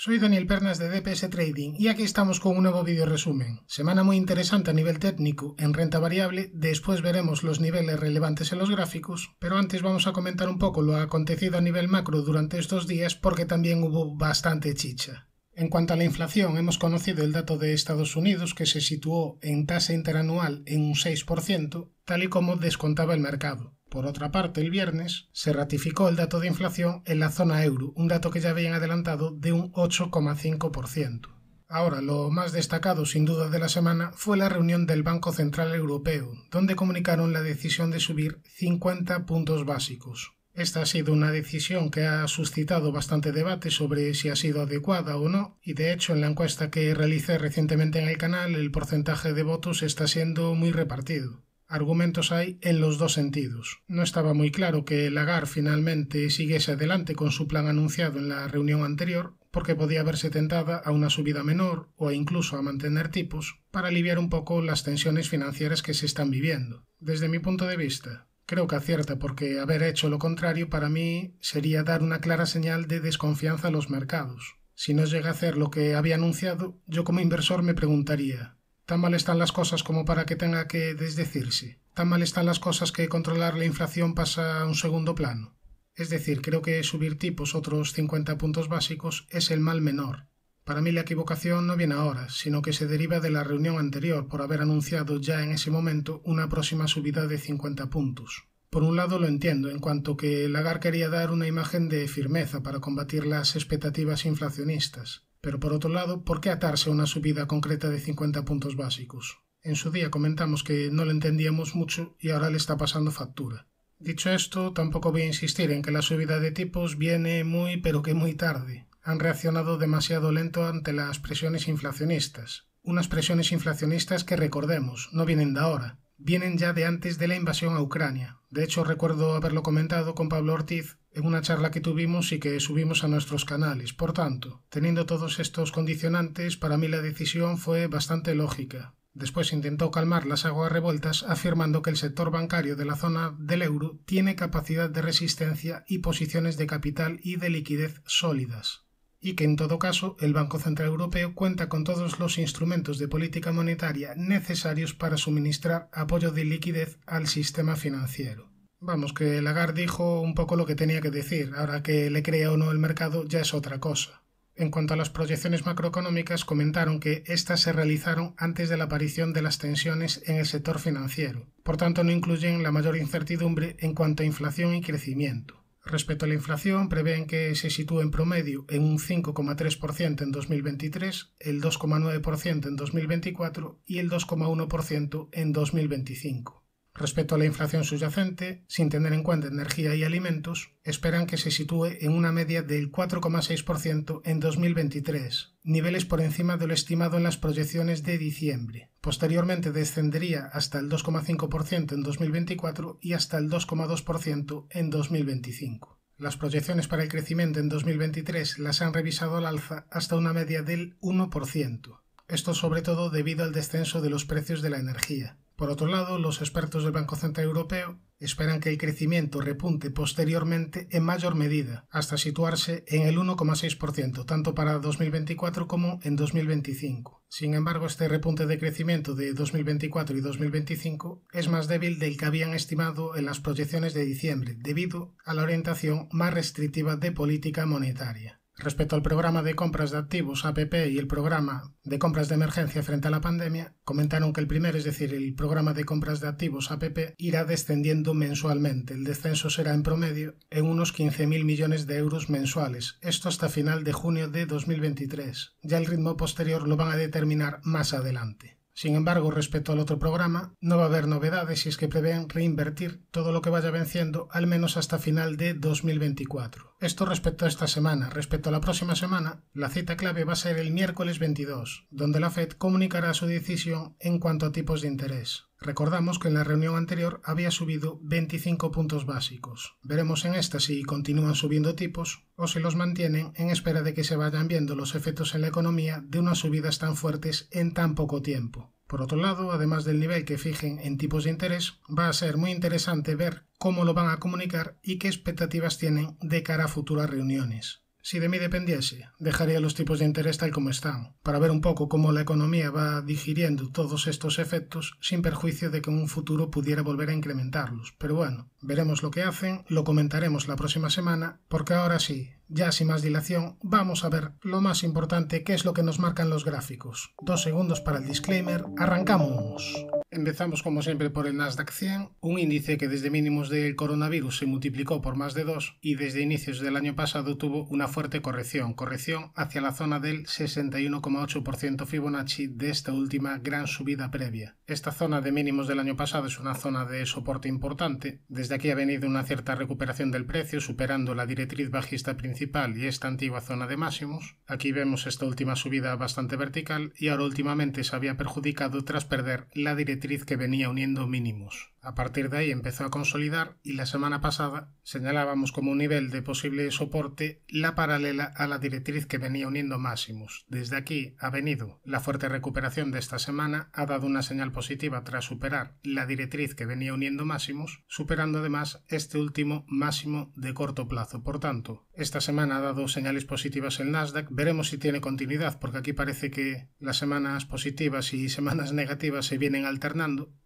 Soy Daniel Pernas de DPS Trading y aquí estamos con un nuevo vídeo resumen. Semana muy interesante a nivel técnico en renta variable, después veremos los niveles relevantes en los gráficos, pero antes vamos a comentar un poco lo acontecido a nivel macro durante estos días porque también hubo bastante chicha. En cuanto a la inflación, hemos conocido el dato de Estados Unidos que se situó en tasa interanual en un 6%, tal y como descontaba el mercado. Por otra parte, el viernes se ratificó el dato de inflación en la zona euro, un dato que ya habían adelantado de un 8,5%. Ahora, lo más destacado sin duda de la semana fue la reunión del Banco Central Europeo, donde comunicaron la decisión de subir 50 puntos básicos. Esta ha sido una decisión que ha suscitado bastante debate sobre si ha sido adecuada o no, y de hecho en la encuesta que realicé recientemente en el canal el porcentaje de votos está siendo muy repartido. Argumentos hay en los dos sentidos. No estaba muy claro que Lagarde finalmente siguiese adelante con su plan anunciado en la reunión anterior, porque podía verse tentada a una subida menor o incluso a mantener tipos para aliviar un poco las tensiones financieras que se están viviendo. Desde mi punto de vista, Creo que acierta porque haber hecho lo contrario para mí sería dar una clara señal de desconfianza a los mercados. Si no llega a hacer lo que había anunciado, yo como inversor me preguntaría ¿Tan mal están las cosas como para que tenga que desdecirse? ¿Tan mal están las cosas que controlar la inflación pasa a un segundo plano? Es decir, creo que subir tipos otros 50 puntos básicos es el mal menor. Para mí la equivocación no viene ahora, sino que se deriva de la reunión anterior por haber anunciado ya en ese momento una próxima subida de 50 puntos. Por un lado lo entiendo, en cuanto que Lagarde quería dar una imagen de firmeza para combatir las expectativas inflacionistas, pero por otro lado, ¿por qué atarse a una subida concreta de 50 puntos básicos? En su día comentamos que no lo entendíamos mucho y ahora le está pasando factura. Dicho esto, tampoco voy a insistir en que la subida de tipos viene muy pero que muy tarde, han reaccionado demasiado lento ante las presiones inflacionistas. Unas presiones inflacionistas que recordemos, no vienen de ahora, vienen ya de antes de la invasión a Ucrania. De hecho, recuerdo haberlo comentado con Pablo Ortiz en una charla que tuvimos y que subimos a nuestros canales. Por tanto, teniendo todos estos condicionantes, para mí la decisión fue bastante lógica. Después intentó calmar las aguas revueltas afirmando que el sector bancario de la zona del euro tiene capacidad de resistencia y posiciones de capital y de liquidez sólidas y que en todo caso el Banco Central Europeo cuenta con todos los instrumentos de política monetaria necesarios para suministrar apoyo de liquidez al sistema financiero. Vamos, que Lagarde dijo un poco lo que tenía que decir, ahora que le crea o no el mercado ya es otra cosa. En cuanto a las proyecciones macroeconómicas, comentaron que éstas se realizaron antes de la aparición de las tensiones en el sector financiero, por tanto no incluyen la mayor incertidumbre en cuanto a inflación y crecimiento. Respecto a la inflación, prevén que se sitúe en promedio en un 5,3% en 2023, el 2,9% en 2024 y el 2,1% en 2025. Respecto a la inflación subyacente, sin tener en cuenta energía y alimentos, esperan que se sitúe en una media del 4,6% en 2023, niveles por encima de lo estimado en las proyecciones de diciembre. Posteriormente descendería hasta el 2,5% en 2024 y hasta el 2,2% en 2025. Las proyecciones para el crecimiento en 2023 las han revisado al alza hasta una media del 1%. Esto sobre todo debido al descenso de los precios de la energía. Por otro lado, los expertos del Banco Central Europeo esperan que el crecimiento repunte posteriormente en mayor medida, hasta situarse en el 1,6%, tanto para 2024 como en 2025. Sin embargo, este repunte de crecimiento de 2024 y 2025 es más débil del que habían estimado en las proyecciones de diciembre, debido a la orientación más restrictiva de política monetaria. Respecto al programa de compras de activos APP y el programa de compras de emergencia frente a la pandemia, comentaron que el primero, es decir, el programa de compras de activos APP, irá descendiendo mensualmente. El descenso será en promedio en unos 15.000 millones de euros mensuales, esto hasta final de junio de 2023. Ya el ritmo posterior lo van a determinar más adelante. Sin embargo, respecto al otro programa, no va a haber novedades si es que prevén reinvertir todo lo que vaya venciendo al menos hasta final de 2024. Esto respecto a esta semana. Respecto a la próxima semana, la cita clave va a ser el miércoles 22, donde la Fed comunicará su decisión en cuanto a tipos de interés. Recordamos que en la reunión anterior había subido 25 puntos básicos. Veremos en esta si continúan subiendo tipos o si los mantienen en espera de que se vayan viendo los efectos en la economía de unas subidas tan fuertes en tan poco tiempo. Por otro lado, además del nivel que fijen en tipos de interés, va a ser muy interesante ver cómo lo van a comunicar y qué expectativas tienen de cara a futuras reuniones. Si de mí dependiese, dejaría los tipos de interés tal como están, para ver un poco cómo la economía va digiriendo todos estos efectos sin perjuicio de que en un futuro pudiera volver a incrementarlos. Pero bueno, veremos lo que hacen, lo comentaremos la próxima semana, porque ahora sí, ya sin más dilación, vamos a ver lo más importante, que es lo que nos marcan los gráficos. Dos segundos para el disclaimer, arrancamos. Empezamos como siempre por el Nasdaq 100, un índice que desde mínimos del coronavirus se multiplicó por más de dos y desde inicios del año pasado tuvo una fuerte corrección, corrección hacia la zona del 61,8% Fibonacci de esta última gran subida previa. Esta zona de mínimos del año pasado es una zona de soporte importante, desde aquí ha venido una cierta recuperación del precio superando la directriz bajista principal y esta antigua zona de máximos. Aquí vemos esta última subida bastante vertical y ahora últimamente se había perjudicado tras perder la directriz que venía uniendo mínimos. A partir de ahí empezó a consolidar y la semana pasada señalábamos como un nivel de posible soporte la paralela a la directriz que venía uniendo máximos. Desde aquí ha venido la fuerte recuperación de esta semana, ha dado una señal positiva tras superar la directriz que venía uniendo máximos, superando además este último máximo de corto plazo. Por tanto, esta semana ha dado señales positivas el Nasdaq, veremos si tiene continuidad porque aquí parece que las semanas positivas y semanas negativas se vienen alternando,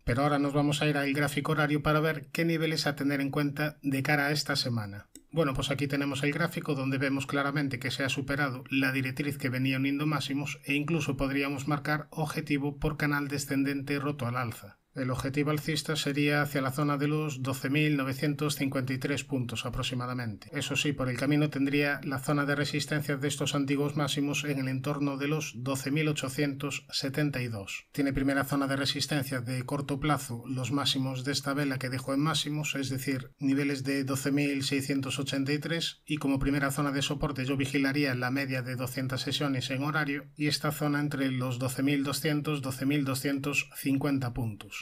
pero ahora nos vamos a ir al gráfico horario para ver qué niveles a tener en cuenta de cara a esta semana. Bueno, pues aquí tenemos el gráfico donde vemos claramente que se ha superado la directriz que venía uniendo máximos e incluso podríamos marcar objetivo por canal descendente roto al alza. El objetivo alcista sería hacia la zona de los 12.953 puntos aproximadamente. Eso sí, por el camino tendría la zona de resistencia de estos antiguos máximos en el entorno de los 12.872. Tiene primera zona de resistencia de corto plazo los máximos de esta vela que dejó en máximos, es decir, niveles de 12.683 y como primera zona de soporte yo vigilaría la media de 200 sesiones en horario y esta zona entre los 12.200 12.250 puntos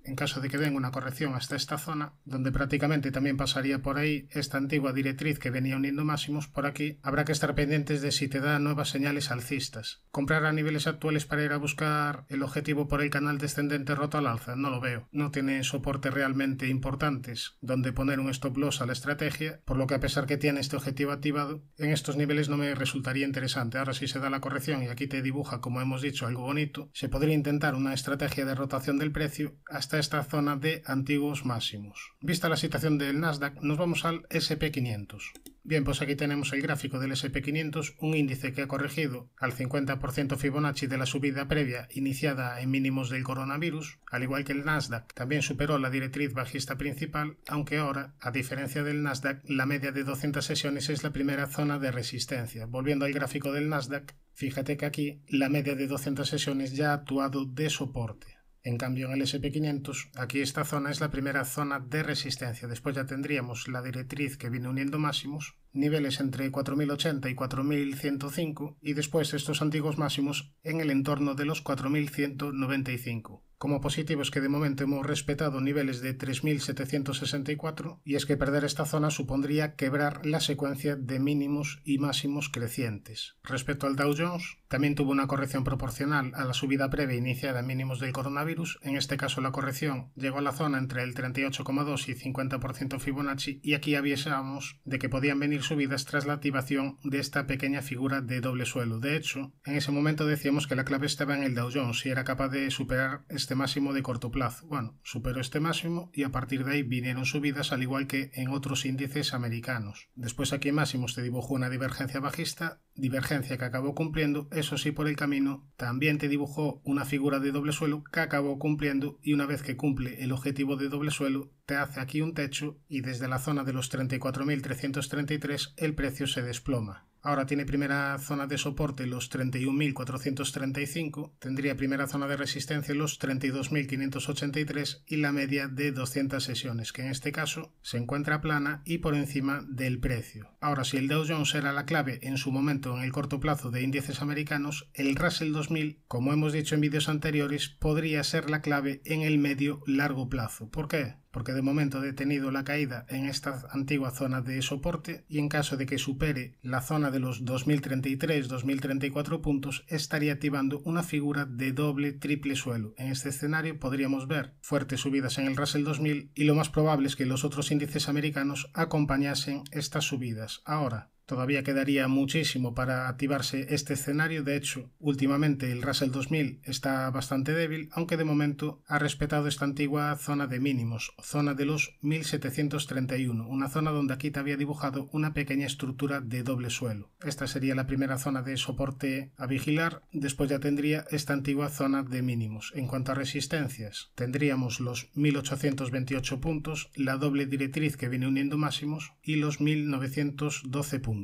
en caso de que den una corrección hasta esta zona, donde prácticamente también pasaría por ahí esta antigua directriz que venía uniendo máximos, por aquí habrá que estar pendientes de si te da nuevas señales alcistas. Comprar a niveles actuales para ir a buscar el objetivo por el canal descendente roto al alza, no lo veo. No tiene soportes realmente importantes donde poner un stop loss a la estrategia, por lo que a pesar que tiene este objetivo activado, en estos niveles no me resultaría interesante. Ahora si se da la corrección y aquí te dibuja, como hemos dicho, algo bonito, se podría intentar una estrategia de rotación del precio hasta esta zona de antiguos máximos. Vista la situación del Nasdaq, nos vamos al SP500. Bien, pues aquí tenemos el gráfico del SP500, un índice que ha corregido al 50% Fibonacci de la subida previa iniciada en mínimos del coronavirus, al igual que el Nasdaq también superó la directriz bajista principal, aunque ahora, a diferencia del Nasdaq, la media de 200 sesiones es la primera zona de resistencia. Volviendo al gráfico del Nasdaq, fíjate que aquí la media de 200 sesiones ya ha actuado de soporte. En cambio, en el SP500, aquí esta zona es la primera zona de resistencia. Después ya tendríamos la directriz que viene uniendo máximos, niveles entre 4080 y 4105, y después estos antiguos máximos en el entorno de los 4195. Como positivo es que de momento hemos respetado niveles de 3.764 y es que perder esta zona supondría quebrar la secuencia de mínimos y máximos crecientes. Respecto al Dow Jones, también tuvo una corrección proporcional a la subida previa iniciada en mínimos del coronavirus. En este caso la corrección llegó a la zona entre el 38,2 y 50% Fibonacci y aquí avisábamos de que podían venir subidas tras la activación de esta pequeña figura de doble suelo. De hecho, en ese momento decíamos que la clave estaba en el Dow Jones y era capaz de superar este máximo de corto plazo. Bueno, superó este máximo y a partir de ahí vinieron subidas al igual que en otros índices americanos. Después aquí máximos te dibujó una divergencia bajista, divergencia que acabó cumpliendo, eso sí por el camino también te dibujó una figura de doble suelo que acabó cumpliendo y una vez que cumple el objetivo de doble suelo hace aquí un techo y desde la zona de los 34.333 el precio se desploma. Ahora tiene primera zona de soporte los 31.435, tendría primera zona de resistencia los 32.583 y la media de 200 sesiones, que en este caso se encuentra plana y por encima del precio. Ahora, si el Dow Jones era la clave en su momento en el corto plazo de índices americanos, el Russell 2000, como hemos dicho en vídeos anteriores, podría ser la clave en el medio largo plazo. ¿Por qué? Porque de momento ha detenido la caída en esta antigua zona de soporte y en caso de que supere la zona de los 2033-2034 puntos estaría activando una figura de doble triple suelo. En este escenario podríamos ver fuertes subidas en el Russell 2000 y lo más probable es que los otros índices americanos acompañasen estas subidas. Ahora, Todavía quedaría muchísimo para activarse este escenario. De hecho, últimamente el Russell 2000 está bastante débil, aunque de momento ha respetado esta antigua zona de mínimos, zona de los 1731, una zona donde aquí te había dibujado una pequeña estructura de doble suelo. Esta sería la primera zona de soporte a vigilar, después ya tendría esta antigua zona de mínimos. En cuanto a resistencias, tendríamos los 1828 puntos, la doble directriz que viene uniendo máximos y los 1912 puntos.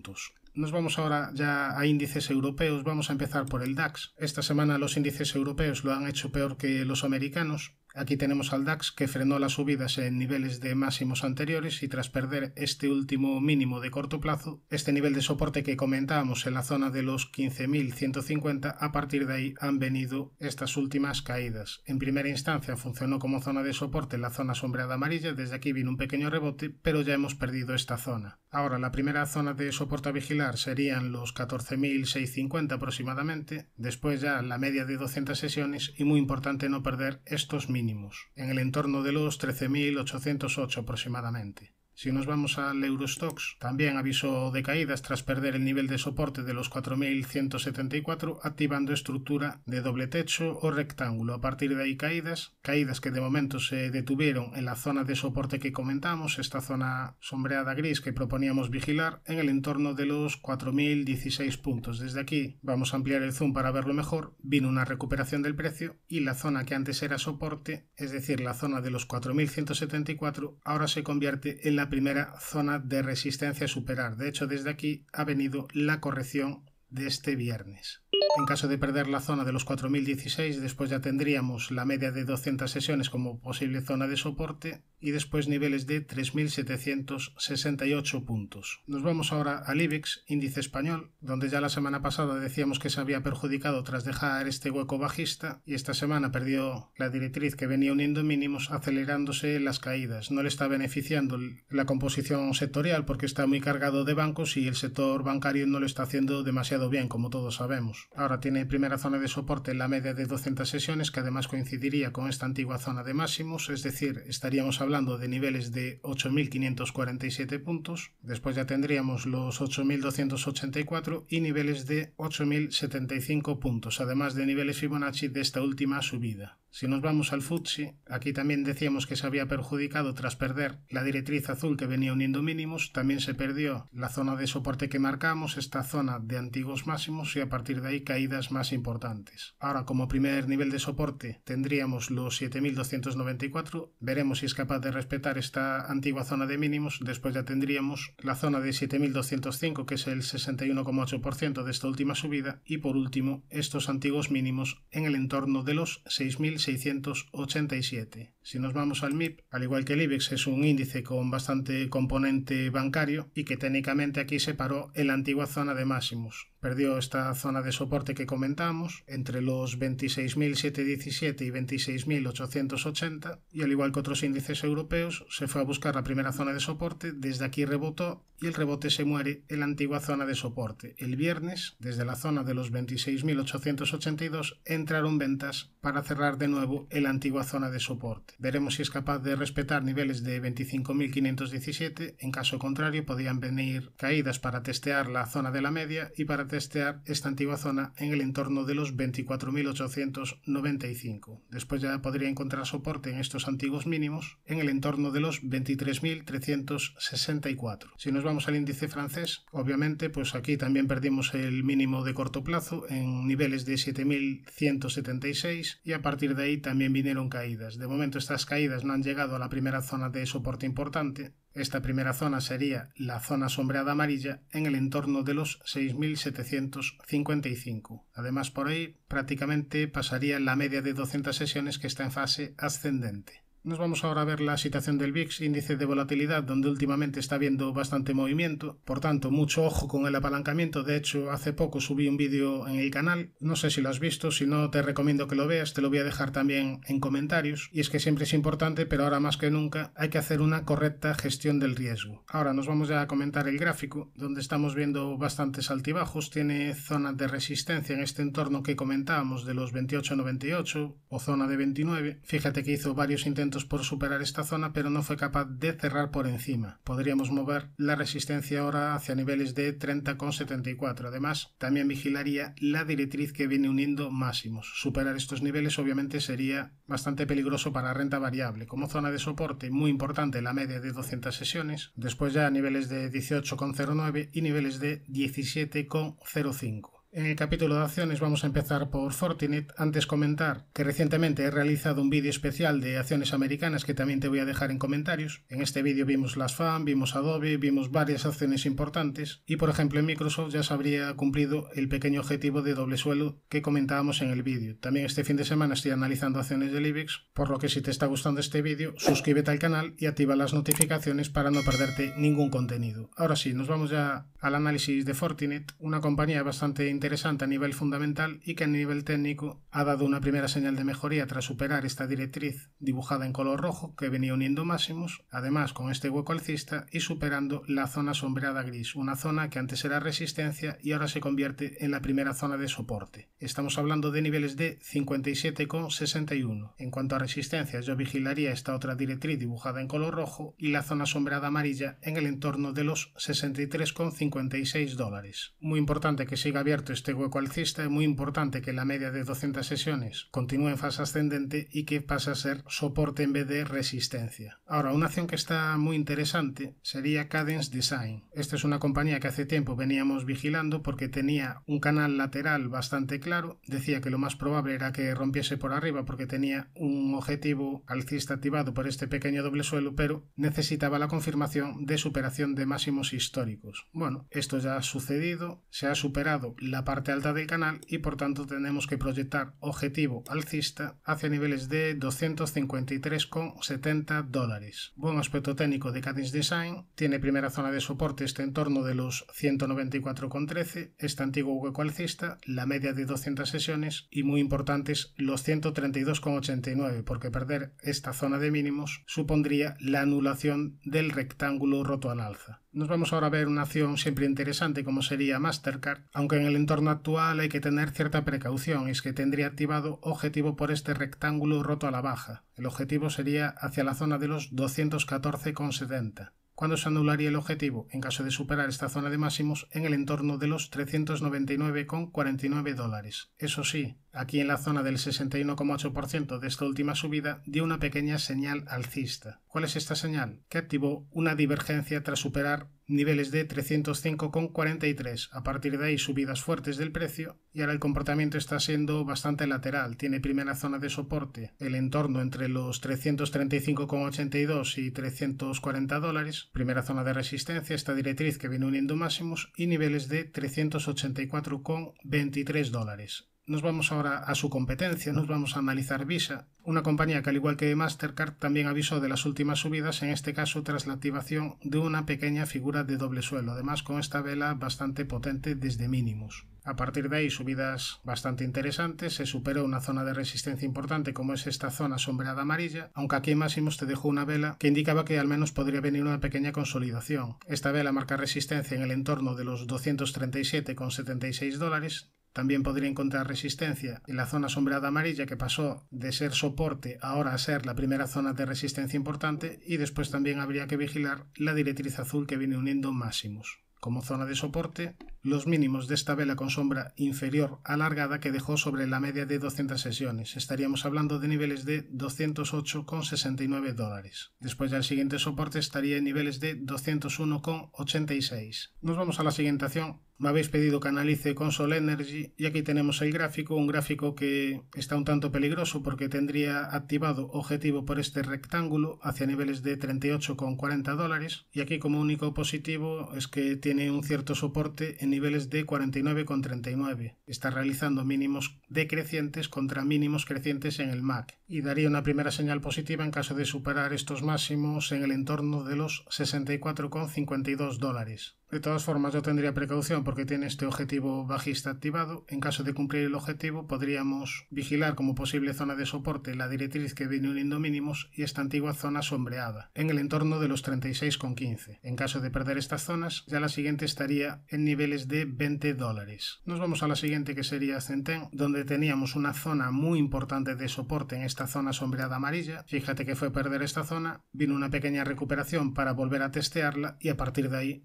Nos vamos ahora ya a índices europeos. Vamos a empezar por el DAX. Esta semana los índices europeos lo han hecho peor que los americanos. Aquí tenemos al DAX que frenó las subidas en niveles de máximos anteriores y tras perder este último mínimo de corto plazo, este nivel de soporte que comentábamos en la zona de los 15.150, a partir de ahí han venido estas últimas caídas. En primera instancia funcionó como zona de soporte la zona sombreada amarilla, desde aquí vino un pequeño rebote, pero ya hemos perdido esta zona. Ahora la primera zona de soporte a vigilar serían los 14.650 aproximadamente, después ya la media de 200 sesiones y muy importante no perder estos mínimos en el entorno de los 13.808 aproximadamente. Si nos vamos al Eurostox, también avisó de caídas tras perder el nivel de soporte de los 4.174, activando estructura de doble techo o rectángulo. A partir de ahí caídas, caídas que de momento se detuvieron en la zona de soporte que comentamos, esta zona sombreada gris que proponíamos vigilar, en el entorno de los 4.016 puntos. Desde aquí vamos a ampliar el zoom para verlo mejor. Vino una recuperación del precio y la zona que antes era soporte, es decir, la zona de los 4.174, ahora se convierte en la primera zona de resistencia a superar. De hecho, desde aquí ha venido la corrección de este viernes. En caso de perder la zona de los 4016, después ya tendríamos la media de 200 sesiones como posible zona de soporte y después niveles de 3.768 puntos. Nos vamos ahora al IBEX, índice español, donde ya la semana pasada decíamos que se había perjudicado tras dejar este hueco bajista y esta semana perdió la directriz que venía uniendo mínimos acelerándose las caídas. No le está beneficiando la composición sectorial porque está muy cargado de bancos y el sector bancario no lo está haciendo demasiado bien, como todos sabemos. Ahora tiene primera zona de soporte en la media de 200 sesiones que además coincidiría con esta antigua zona de máximos, es decir, estaríamos hablando de niveles de 8.547 puntos, después ya tendríamos los 8.284 y niveles de 8.075 puntos, además de niveles Fibonacci de esta última subida. Si nos vamos al FTSE, aquí también decíamos que se había perjudicado tras perder la directriz azul que venía uniendo mínimos, también se perdió la zona de soporte que marcamos, esta zona de antiguos máximos y a partir de ahí caídas más importantes. Ahora como primer nivel de soporte tendríamos los 7294, veremos si es capaz de respetar esta antigua zona de mínimos, después ya tendríamos la zona de 7205 que es el 61,8% de esta última subida. Y por último estos antiguos mínimos en el entorno de los 6000 687. Si nos vamos al MIP, al igual que el IBEX es un índice con bastante componente bancario y que técnicamente aquí se paró en la antigua zona de máximos. Perdió esta zona de soporte que comentamos entre los 26.717 y 26.880 y al igual que otros índices europeos se fue a buscar la primera zona de soporte, desde aquí rebotó y el rebote se muere en la antigua zona de soporte. El viernes, desde la zona de los 26.882, entraron ventas para cerrar de nuevo en la antigua zona de soporte. Veremos si es capaz de respetar niveles de 25.517, en caso contrario podrían venir caídas para testear la zona de la media y para testear esta antigua zona en el entorno de los 24.895. Después ya podría encontrar soporte en estos antiguos mínimos en el entorno de los 23.364. Si nos vamos al índice francés, obviamente pues aquí también perdimos el mínimo de corto plazo en niveles de 7.176 y a partir de ahí también vinieron caídas. De momento estas caídas no han llegado a la primera zona de soporte importante, esta primera zona sería la zona sombreada amarilla en el entorno de los 6.755. Además, por ahí prácticamente pasaría la media de 200 sesiones que está en fase ascendente. Nos vamos ahora a ver la situación del VIX, índice de volatilidad, donde últimamente está habiendo bastante movimiento. Por tanto, mucho ojo con el apalancamiento. De hecho, hace poco subí un vídeo en el canal. No sé si lo has visto, si no te recomiendo que lo veas, te lo voy a dejar también en comentarios. Y es que siempre es importante, pero ahora más que nunca hay que hacer una correcta gestión del riesgo. Ahora nos vamos ya a comentar el gráfico, donde estamos viendo bastantes altibajos. Tiene zonas de resistencia en este entorno que comentábamos de los 28-98 o zona de 29. Fíjate que hizo varios intentos por superar esta zona, pero no fue capaz de cerrar por encima. Podríamos mover la resistencia ahora hacia niveles de 30,74. Además, también vigilaría la directriz que viene uniendo máximos. Superar estos niveles obviamente sería bastante peligroso para renta variable. Como zona de soporte muy importante la media de 200 sesiones, después ya niveles de 18,09 y niveles de 17,05. En el capítulo de acciones vamos a empezar por Fortinet. Antes comentar que recientemente he realizado un vídeo especial de acciones americanas que también te voy a dejar en comentarios. En este vídeo vimos las FAM, vimos Adobe, vimos varias acciones importantes y por ejemplo en Microsoft ya se habría cumplido el pequeño objetivo de doble suelo que comentábamos en el vídeo. También este fin de semana estoy analizando acciones del IBEX, por lo que si te está gustando este vídeo suscríbete al canal y activa las notificaciones para no perderte ningún contenido. Ahora sí, nos vamos ya al análisis de Fortinet, una compañía bastante interesante a nivel fundamental y que a nivel técnico ha dado una primera señal de mejoría tras superar esta directriz dibujada en color rojo que venía uniendo máximos, además con este hueco alcista y superando la zona sombreada gris, una zona que antes era resistencia y ahora se convierte en la primera zona de soporte. Estamos hablando de niveles de 57,61. En cuanto a resistencia, yo vigilaría esta otra directriz dibujada en color rojo y la zona sombreada amarilla en el entorno de los 63,56 dólares. Muy importante que siga abierto este hueco alcista, es muy importante que la media de 200 sesiones continúe en fase ascendente y que pase a ser soporte en vez de resistencia. Ahora, una acción que está muy interesante sería Cadence Design. Esta es una compañía que hace tiempo veníamos vigilando porque tenía un canal lateral bastante claro. Decía que lo más probable era que rompiese por arriba porque tenía un objetivo alcista activado por este pequeño doble suelo, pero necesitaba la confirmación de superación de máximos históricos. Bueno, esto ya ha sucedido, se ha superado la la parte alta del canal y por tanto tenemos que proyectar objetivo alcista hacia niveles de 253,70 dólares. Buen aspecto técnico de Cadence Design, tiene primera zona de soporte este entorno de los 194,13, este antiguo hueco alcista, la media de 200 sesiones y muy importantes los 132,89 porque perder esta zona de mínimos supondría la anulación del rectángulo roto al alza. Nos vamos ahora a ver una acción siempre interesante como sería Mastercard, aunque en el entorno actual hay que tener cierta precaución, es que tendría activado objetivo por este rectángulo roto a la baja. El objetivo sería hacia la zona de los 214,70. ¿Cuándo se anularía el objetivo? En caso de superar esta zona de máximos en el entorno de los 399,49 dólares. Eso sí, aquí en la zona del 61,8% de esta última subida dio una pequeña señal alcista. ¿Cuál es esta señal? Que activó una divergencia tras superar niveles de 305,43. A partir de ahí subidas fuertes del precio y ahora el comportamiento está siendo bastante lateral. Tiene primera zona de soporte, el entorno entre los 335,82 y 340 dólares. Primera zona de resistencia, esta directriz que viene uniendo máximos y niveles de 384,23 dólares. Nos vamos ahora a su competencia, nos vamos a analizar Visa, una compañía que al igual que Mastercard también avisó de las últimas subidas, en este caso tras la activación de una pequeña figura de doble suelo, además con esta vela bastante potente desde mínimos. A partir de ahí subidas bastante interesantes, se superó una zona de resistencia importante como es esta zona sombreada amarilla, aunque aquí en máximos te dejó una vela que indicaba que al menos podría venir una pequeña consolidación. Esta vela marca resistencia en el entorno de los 237,76 dólares, también podría encontrar resistencia en la zona sombreada amarilla que pasó de ser soporte ahora a ser la primera zona de resistencia importante y después también habría que vigilar la directriz azul que viene uniendo máximos. Como zona de soporte, los mínimos de esta vela con sombra inferior alargada que dejó sobre la media de 200 sesiones. Estaríamos hablando de niveles de 208,69 dólares. Después ya el siguiente soporte estaría en niveles de 201,86. Nos vamos a la siguiente acción, me habéis pedido que analice Console Energy y aquí tenemos el gráfico, un gráfico que está un tanto peligroso porque tendría activado objetivo por este rectángulo hacia niveles de 38,40 dólares y aquí como único positivo es que tiene un cierto soporte en niveles de 49,39. Está realizando mínimos decrecientes contra mínimos crecientes en el MAC y daría una primera señal positiva en caso de superar estos máximos en el entorno de los 64,52 dólares. De todas formas, yo tendría precaución porque tiene este objetivo bajista activado. En caso de cumplir el objetivo, podríamos vigilar como posible zona de soporte la directriz que viene uniendo mínimos y esta antigua zona sombreada, en el entorno de los 36,15. En caso de perder estas zonas, ya la siguiente estaría en niveles de 20 dólares. Nos vamos a la siguiente que sería Centen, donde teníamos una zona muy importante de soporte en esta zona sombreada amarilla. Fíjate que fue perder esta zona, vino una pequeña recuperación para volver a testearla y a partir de ahí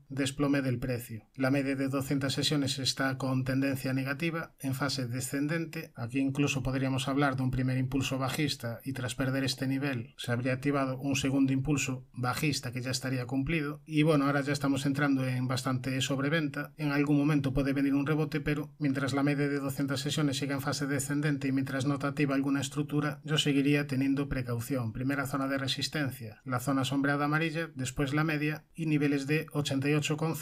del precio. La media de 200 sesiones está con tendencia negativa, en fase descendente. Aquí incluso podríamos hablar de un primer impulso bajista y tras perder este nivel se habría activado un segundo impulso bajista que ya estaría cumplido. Y bueno, ahora ya estamos entrando en bastante sobreventa. En algún momento puede venir un rebote, pero mientras la media de 200 sesiones siga en fase descendente y mientras no te activa alguna estructura, yo seguiría teniendo precaución. Primera zona de resistencia, la zona sombreada amarilla, después la media y niveles de 88,5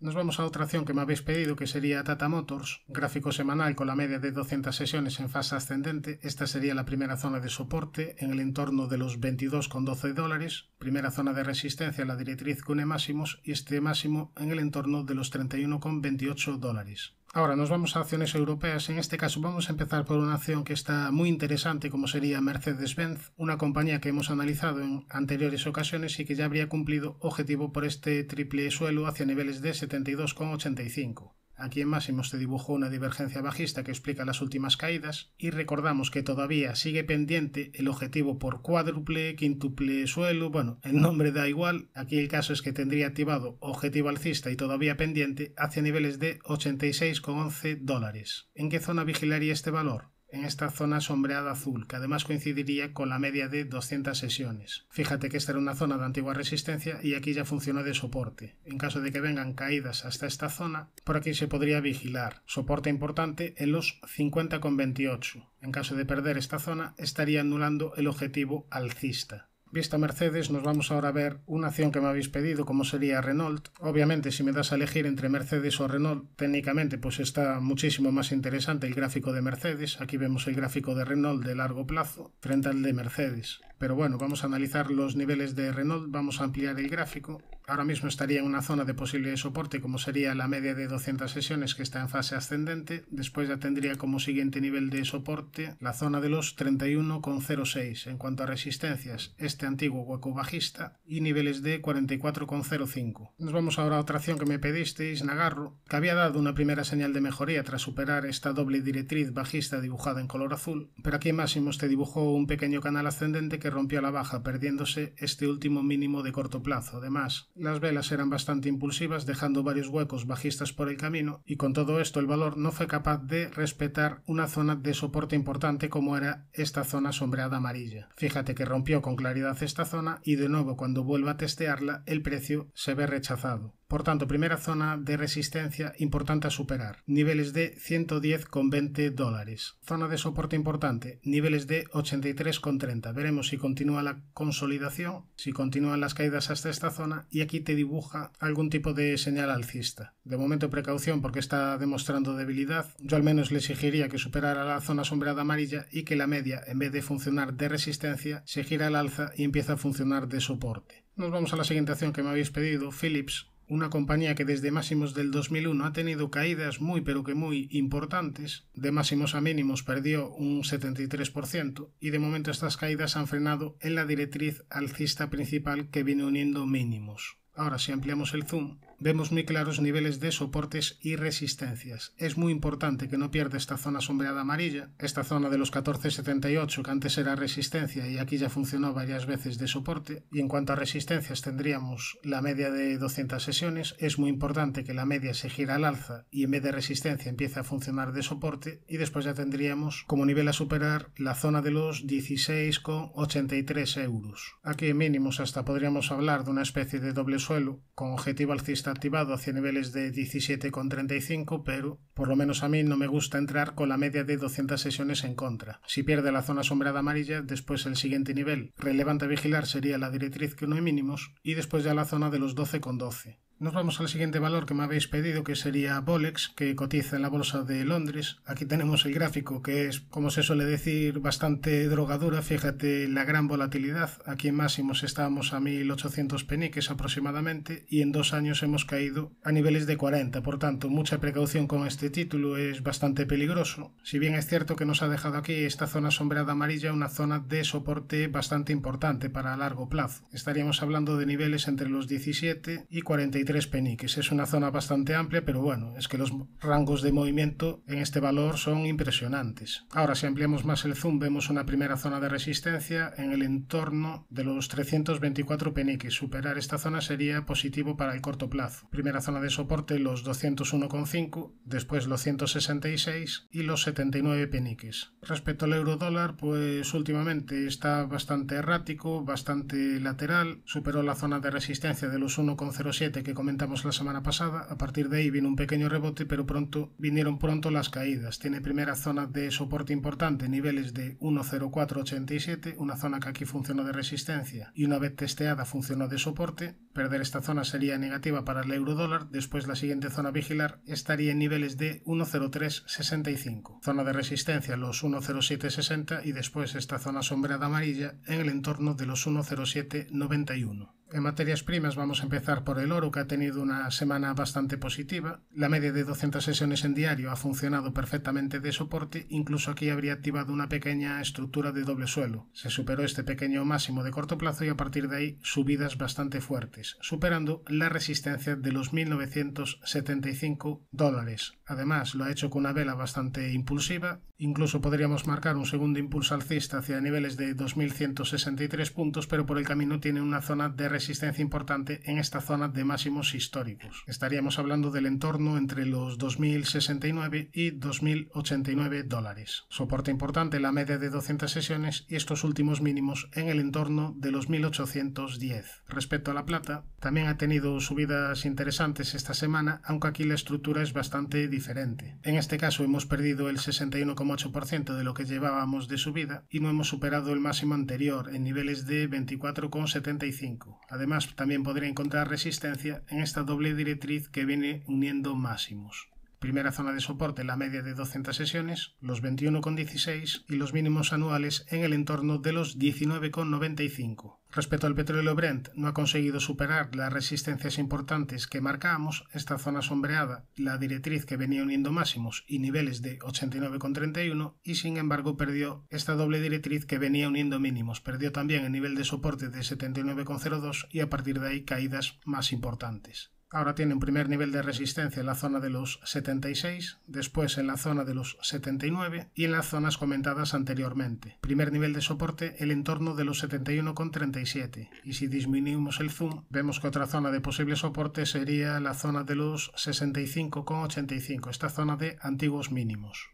nos vamos a otra acción que me habéis pedido que sería Tata Motors, gráfico semanal con la media de 200 sesiones en fase ascendente. Esta sería la primera zona de soporte en el entorno de los 22,12 dólares, primera zona de resistencia la directriz que une máximos y este máximo en el entorno de los 31,28 dólares. Ahora nos vamos a acciones europeas. En este caso vamos a empezar por una acción que está muy interesante como sería Mercedes-Benz, una compañía que hemos analizado en anteriores ocasiones y que ya habría cumplido objetivo por este triple suelo hacia niveles de 72,85. Aquí en máximos te dibujó una divergencia bajista que explica las últimas caídas y recordamos que todavía sigue pendiente el objetivo por cuádruple, quíntuple suelo, bueno, el nombre da igual, aquí el caso es que tendría activado objetivo alcista y todavía pendiente hacia niveles de 86,11 dólares. ¿En qué zona vigilaría este valor? En esta zona sombreada azul, que además coincidiría con la media de 200 sesiones. Fíjate que esta era una zona de antigua resistencia y aquí ya funcionó de soporte. En caso de que vengan caídas hasta esta zona, por aquí se podría vigilar. Soporte importante en los 50,28. En caso de perder esta zona, estaría anulando el objetivo alcista. Vista Mercedes, nos vamos ahora a ver una acción que me habéis pedido, como sería Renault. Obviamente, si me das a elegir entre Mercedes o Renault, técnicamente pues está muchísimo más interesante el gráfico de Mercedes. Aquí vemos el gráfico de Renault de largo plazo frente al de Mercedes. Pero bueno, vamos a analizar los niveles de Renault, vamos a ampliar el gráfico. Ahora mismo estaría en una zona de posible soporte como sería la media de 200 sesiones que está en fase ascendente. Después ya tendría como siguiente nivel de soporte la zona de los 31,06. En cuanto a resistencias, este antiguo hueco bajista y niveles de 44,05. Nos vamos ahora a otra acción que me pedisteis, Nagarro, que había dado una primera señal de mejoría tras superar esta doble directriz bajista dibujada en color azul, pero aquí en te dibujó un pequeño canal ascendente que rompió a la baja, perdiéndose este último mínimo de corto plazo. Además, las velas eran bastante impulsivas, dejando varios huecos bajistas por el camino, y con todo esto el valor no fue capaz de respetar una zona de soporte importante como era esta zona sombreada amarilla. Fíjate que rompió con claridad esta zona y de nuevo cuando vuelva a testearla el precio se ve rechazado. Por tanto, primera zona de resistencia importante a superar, niveles de 110,20 dólares. Zona de soporte importante, niveles de 83,30. Veremos si continúa la consolidación, si continúan las caídas hasta esta zona y aquí te dibuja algún tipo de señal alcista. De momento precaución porque está demostrando debilidad. Yo al menos le exigiría que superara la zona sombreada amarilla y que la media, en vez de funcionar de resistencia, se gira al alza y empieza a funcionar de soporte. Nos vamos a la siguiente acción que me habéis pedido, Philips una compañía que desde máximos del 2001 ha tenido caídas muy pero que muy importantes, de máximos a mínimos perdió un 73% y de momento estas caídas han frenado en la directriz alcista principal que viene uniendo mínimos. Ahora si ampliamos el zoom, vemos muy claros niveles de soportes y resistencias. Es muy importante que no pierda esta zona sombreada amarilla, esta zona de los 1478 que antes era resistencia y aquí ya funcionó varias veces de soporte. Y en cuanto a resistencias tendríamos la media de 200 sesiones. Es muy importante que la media se gira al alza y en vez de resistencia empiece a funcionar de soporte. Y después ya tendríamos como nivel a superar la zona de los 16,83 euros. Aquí mínimos hasta podríamos hablar de una especie de doble suelo con objetivo alcista activado hacia niveles de 17,35, pero por lo menos a mí no me gusta entrar con la media de 200 sesiones en contra. Si pierde la zona sombreada amarilla, después el siguiente nivel relevante a vigilar sería la directriz que no hay mínimos y después ya la zona de los 12,12. Nos vamos al siguiente valor que me habéis pedido, que sería Bolex, que cotiza en la bolsa de Londres. Aquí tenemos el gráfico, que es, como se suele decir, bastante drogadura. Fíjate la gran volatilidad. Aquí en máximos estábamos a 1800 peniques aproximadamente y en dos años hemos caído a niveles de 40. Por tanto, mucha precaución con este título, es bastante peligroso. Si bien es cierto que nos ha dejado aquí esta zona sombreada amarilla, una zona de soporte bastante importante para largo plazo. Estaríamos hablando de niveles entre los 17 y 43 tres peniques. Es una zona bastante amplia, pero bueno, es que los rangos de movimiento en este valor son impresionantes. Ahora, si ampliamos más el zoom, vemos una primera zona de resistencia en el entorno de los 324 peniques. Superar esta zona sería positivo para el corto plazo. Primera zona de soporte, los 201,5, después los 166 y los 79 peniques. Respecto al euro dólar, pues últimamente está bastante errático, bastante lateral, superó la zona de resistencia de los 1,07 que comentamos la semana pasada. A partir de ahí vino un pequeño rebote, pero pronto vinieron pronto las caídas. Tiene primera zona de soporte importante, niveles de 1.0487, una zona que aquí funcionó de resistencia y una vez testeada funcionó de soporte. Perder esta zona sería negativa para el euro dólar. Después la siguiente zona vigilar estaría en niveles de 1.0365. Zona de resistencia los 1.0760 y después esta zona sombreada amarilla en el entorno de los 1.0791. En materias primas vamos a empezar por el oro, que ha tenido una semana bastante positiva. La media de 200 sesiones en diario ha funcionado perfectamente de soporte, incluso aquí habría activado una pequeña estructura de doble suelo. Se superó este pequeño máximo de corto plazo y a partir de ahí subidas bastante fuertes, superando la resistencia de los 1975 dólares. Además, lo ha hecho con una vela bastante impulsiva, incluso podríamos marcar un segundo impulso alcista hacia niveles de 2163 puntos, pero por el camino tiene una zona de resistencia importante en esta zona de máximos históricos. Estaríamos hablando del entorno entre los 2.069 y 2.089 dólares. Soporte importante la media de 200 sesiones y estos últimos mínimos en el entorno de los 1.810. Respecto a la plata, también ha tenido subidas interesantes esta semana, aunque aquí la estructura es bastante diferente. En este caso hemos perdido el 61,8% de lo que llevábamos de subida y no hemos superado el máximo anterior en niveles de 24,75. Además, también podría encontrar resistencia en esta doble directriz que viene uniendo máximos. Primera zona de soporte la media de 200 sesiones, los 21,16 y los mínimos anuales en el entorno de los 19,95. Respecto al petróleo Brent, no ha conseguido superar las resistencias importantes que marcamos, esta zona sombreada, la directriz que venía uniendo máximos y niveles de 89,31 y sin embargo perdió esta doble directriz que venía uniendo mínimos, perdió también el nivel de soporte de 79,02 y a partir de ahí caídas más importantes. Ahora tiene un primer nivel de resistencia en la zona de los 76, después en la zona de los 79 y en las zonas comentadas anteriormente. Primer nivel de soporte el entorno de los 71,37 y si disminuimos el zoom vemos que otra zona de posible soporte sería la zona de los 65,85, esta zona de antiguos mínimos.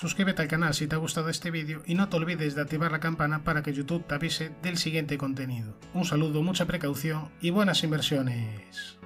Suscríbete al canal si te ha gustado este vídeo y no te olvides de activar la campana para que YouTube te avise del siguiente contenido. Un saludo, mucha precaución y buenas inversiones.